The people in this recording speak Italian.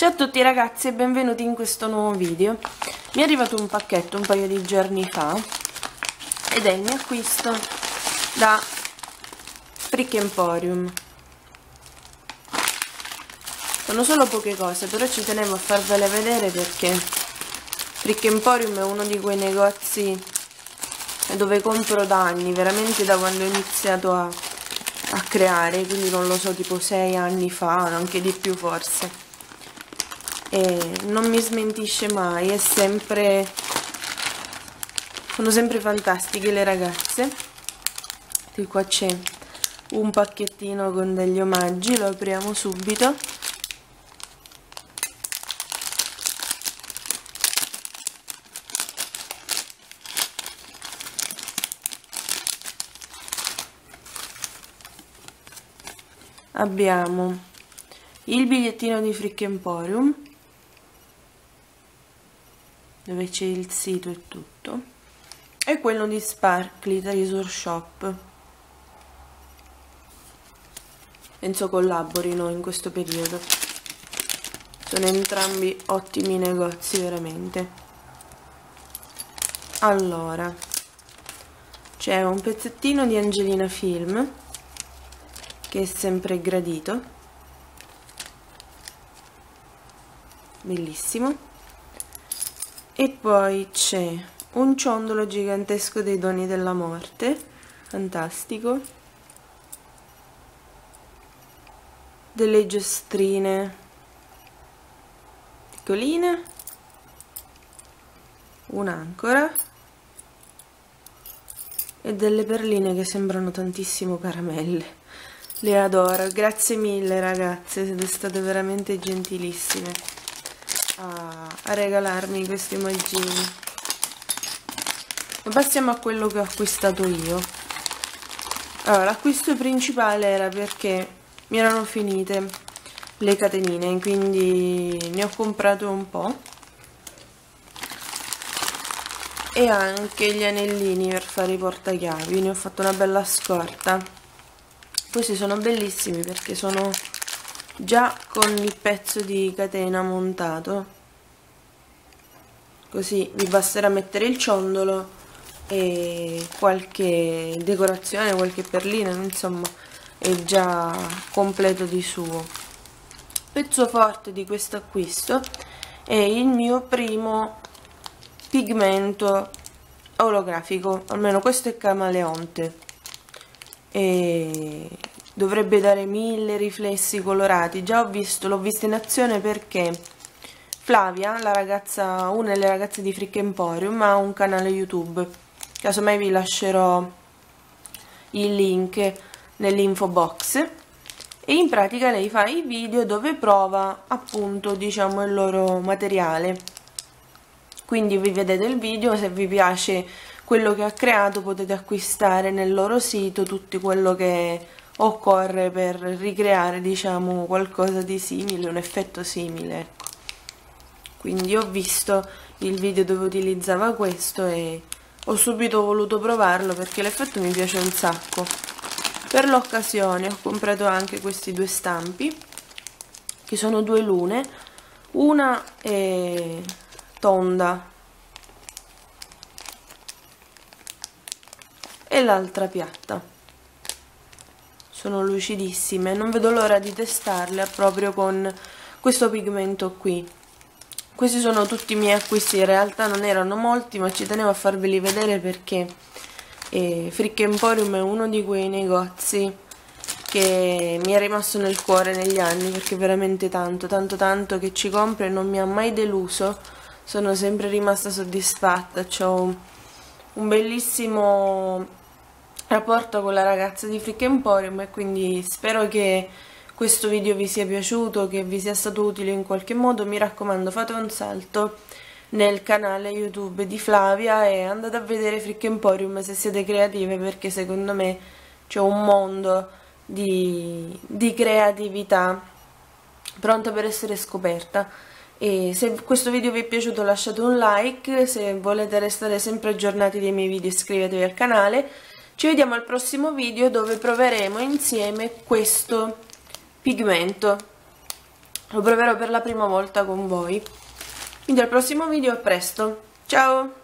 Ciao a tutti ragazzi e benvenuti in questo nuovo video. Mi è arrivato un pacchetto un paio di giorni fa Ed è il mio acquisto da Frick Emporium. Sono solo poche cose però ci tenevo a farvele vedere perché Frick Emporium è uno di quei negozi dove compro da anni Veramente da quando ho iniziato a, a creare Quindi non lo so tipo 6 anni fa, anche di più forse e non mi smentisce mai, è sempre sono sempre fantastiche le ragazze. Qui qua c'è un pacchettino con degli omaggi, lo apriamo subito. Abbiamo il bigliettino di Frick Emporium dove c'è il sito e tutto e quello di Sparkly Treasure Shop. Penso collaborino in questo periodo. Sono entrambi ottimi negozi veramente. Allora c'è un pezzettino di Angelina Film che è sempre gradito. Bellissimo e poi c'è un ciondolo gigantesco dei doni della morte. Fantastico. Delle giostrine. Piccoline. Un'ancora e delle perline che sembrano tantissimo caramelle. Le adoro. Grazie mille ragazze. Siete state veramente gentilissime a, a regalarmi questi omaggini ma passiamo a quello che ho acquistato io. Allora l'acquisto principale era perché mi erano finite le catenine quindi ne ho comprato un po' e anche gli anellini per fare i portachiavi. Ne ho fatto una bella scorta. Questi sono bellissimi perché sono già con il pezzo di catena montato. Così vi basterà mettere il ciondolo e qualche decorazione, qualche perlina, insomma è già completo di suo. Pezzo forte di questo acquisto è il mio primo pigmento olografico almeno questo è camaleonte. E dovrebbe dare mille riflessi colorati. Già ho visto, l'ho visto in azione perché Flavia, la ragazza, una delle ragazze di Frick Emporium ha un canale YouTube. Casomai vi lascerò il link nell'info box. E in pratica lei fa i video dove prova appunto diciamo il loro materiale. Quindi vi vedete il video se vi piace quello che ha creato potete acquistare nel loro sito tutto quello che occorre per ricreare diciamo qualcosa di simile, un effetto simile ecco. quindi ho visto il video dove utilizzava questo e ho subito voluto provarlo perché l'effetto mi piace un sacco per l'occasione ho comprato anche questi due stampi che sono due lune una è tonda e l'altra piatta sono lucidissime non vedo l'ora di testarle proprio con questo pigmento qui. Questi sono tutti i miei acquisti in realtà non erano molti ma ci tenevo a farveli vedere perché eh, Frick Emporium è uno di quei negozi che mi è rimasto nel cuore negli anni perché veramente tanto, tanto, tanto che ci compro e non mi ha mai deluso sono sempre rimasta soddisfatta. Ho un bellissimo rapporto con la ragazza di Frick Emporium e quindi spero che questo video vi sia piaciuto, che vi sia stato utile in qualche modo, mi raccomando fate un salto nel canale YouTube di Flavia e andate a vedere Frick Emporium se siete creative perché secondo me c'è un mondo di, di creatività pronta per essere scoperta. E se questo video vi è piaciuto lasciate un like, se volete restare sempre aggiornati dei miei video iscrivetevi al canale ci vediamo al prossimo video dove proveremo insieme questo pigmento. Lo proverò per la prima volta con voi. Quindi al prossimo video a presto. Ciao